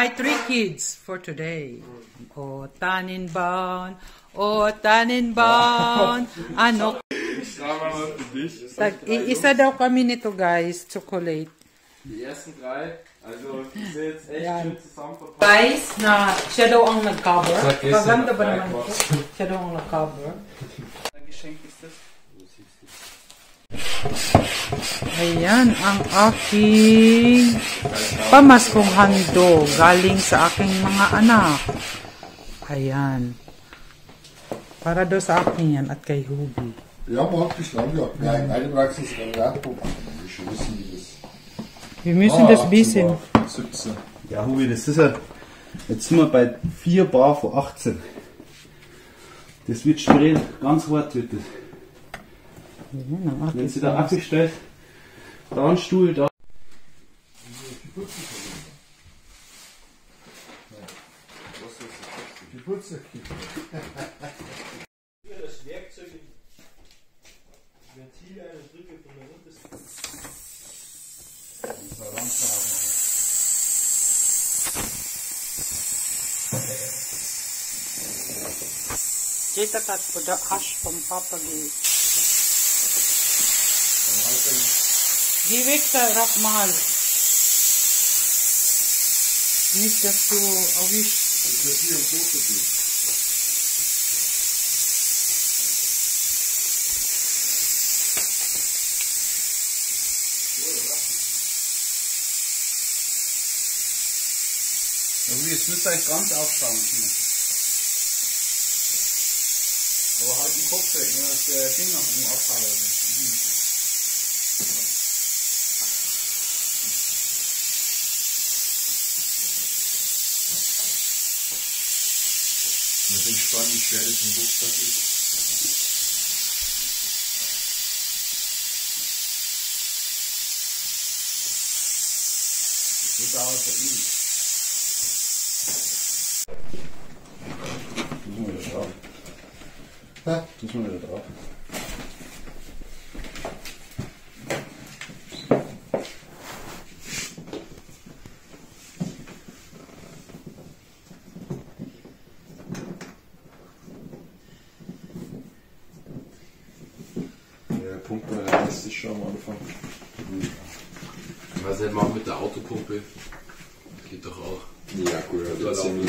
my three kids for today. O Tannenbaum, O Tannenbaum, ano? Tag, isa daw kami nito guys, chocolate. Die ersten drei, also jetzt echt schön zusammenverpackt. Guys, na siya daw ang nag-cover. Sag Maganda ba naman ito? Siya daw ang nag-cover. Geschenk ist das. Ayan ang aking pamaskong handog galing sa aking mga anak. Ayan. Para daw sa akin yan at kay Hubi. Ja, mag ich lang, ja. Nein, meine Praxis wissen, wie das. Wir müssen das wissen. 17. Ja, Hubi, das ist ja. Jetzt sind wir bei 4 Bar vor 18. Das wird schwierig, ganz hart wird das. Wenn sie da abgestellt, da ein Stuhl, da. Das Werkzeug Ventil eine Brücke von der untersten. Kita tat po da ash pampapagi. Giwik sa rak mahal. Need just to a wish. Das ist hier ein Fotobild. Hubi, jetzt müsst ihr euch ganz aufschauen. Aber halt den Kopf weg, ne, dass der nach oben abfallen. Ich bin gespannt, wie schwer das im Rucksack ist. Das dauert ja ewig. Tun wir wieder drauf. Hä? Tun wir wieder drauf. Ja, Pumpe das ist schon am Anfang. Was soll machen mit der Autopumpe? Geht doch auch. Ja, gut, Soll jetzt auch sind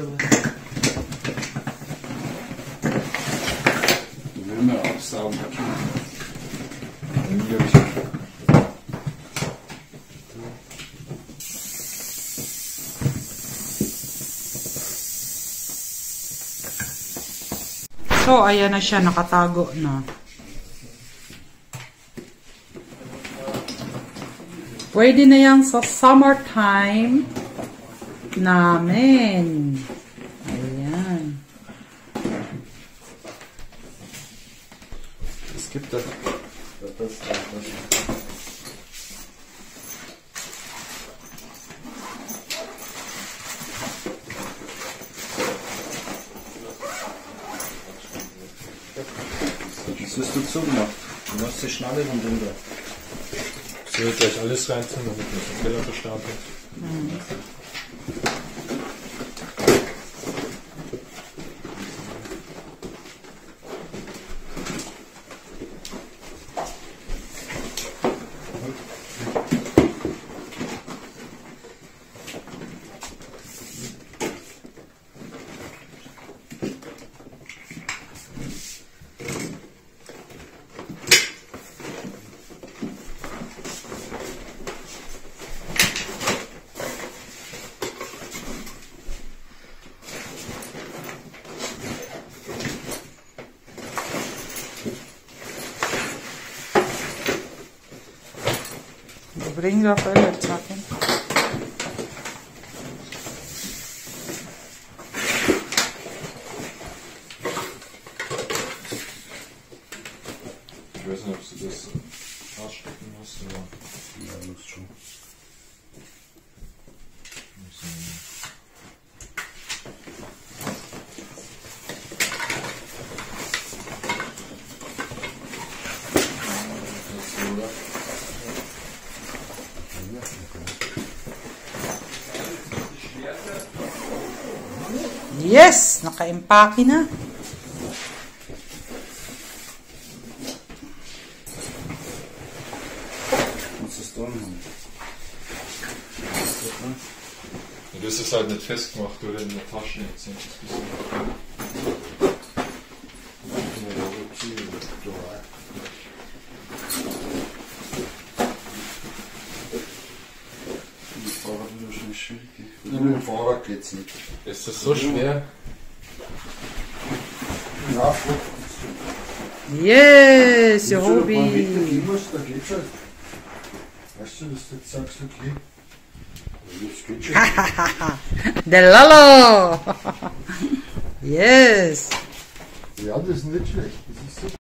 wir los. Luft rausgeht. Die will man absaugen. Dann glaube ich, So, ayan na siya, nakatago na. Pwede na yan sa summertime namin. Ayan. es gibt das. Das, das, das. Das wirst du zugemacht. Du machst die Schnalle von. Soll ich gleich alles reinziehen, damit man den Keller verstartet? Bring dat verder, zakken. Ich weiß nicht, ob du das ausstecken musst, aber. Ja, muss schon. Das, oder? Yes! Naka-empake na. Das ist halt nicht festgemacht oder in der Tasche jetzt. nicht. Das ist Die Fahrrad ist wahrscheinlich schwierig. Mit dem Fahrrad geht's nicht. Ist das so schwer? Ja, Yes, Wenn du Meter Hobby. gehen musst, dann geht's halt. Weißt du, dass du jetzt sagst, okay. Das geht schon. The Lolo. yes. Ja, das ist nicht schlecht. Das ist super.